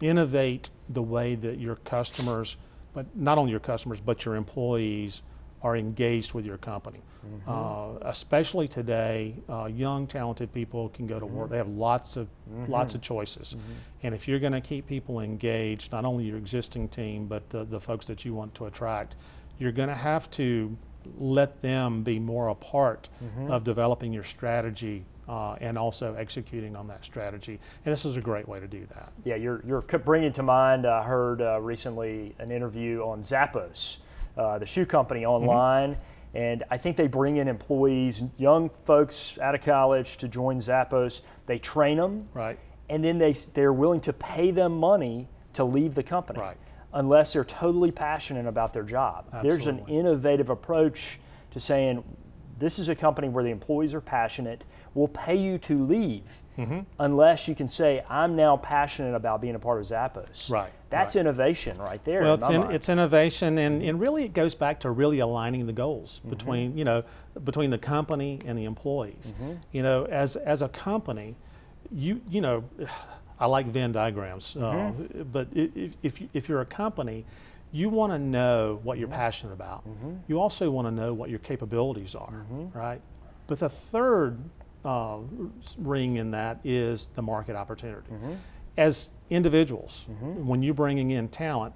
innovate the way that your customers, but not only your customers, but your employees are engaged with your company. Mm-hmm. Uh, especially today, uh, young, talented people can go to work. Mm-hmm. They have lots of lots of choices, and if you're going to keep people engaged, not only your existing team, but the, the folks that you want to attract, you're going to have to let them be more a part Mm-hmm. of developing your strategy uh, and also executing on that strategy. And this is a great way to do that. Yeah, you're, you're bringing to mind, I heard uh, recently an interview on Zappos, uh, the shoe company online. And I think they bring in employees, young folks out of college to join Zappos. They train them, Right. and then they, they're willing to pay them money to leave the company. Right. Unless they're totally passionate about their job. There's an innovative approach to saying, this is a company where the employees are passionate. We'll pay you to leave Mm-hmm. unless you can say, I'm now passionate about being a part of Zappos. Right, That's right. innovation right there. Well, it's, in, it's innovation, and, and really it goes back to really aligning the goals Mm-hmm. between you know between the company and the employees. Mm-hmm. You know, as as a company, you you know, I like Venn diagrams, uh, Mm-hmm. but if if, if you're a company, you want to know what Mm-hmm. you're passionate about. You also want to know what your capabilities are, Mm-hmm. right? But the third uh, ring in that is the market opportunity. Mm-hmm. As individuals, when you're bringing in talent,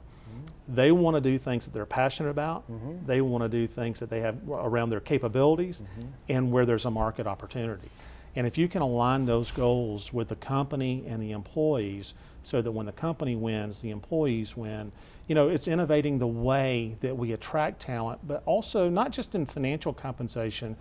they want to do things that they're passionate about. They want to do things that they have around their capabilities and where there's a market opportunity. And if you can align those goals with the company and the employees so that when the company wins, the employees win, you know, it's innovating the way that we attract talent, but also not just in financial compensation,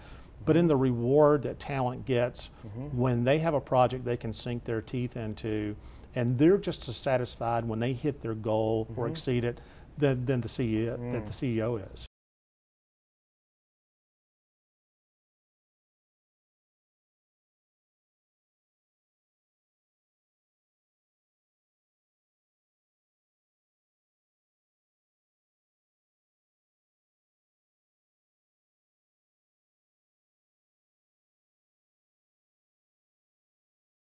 but in the reward that talent gets mm-hmm. when they have a project they can sink their teeth into and they're just as satisfied when they hit their goal or mm-hmm. exceed it than, than the CEO that mm. the CEO is.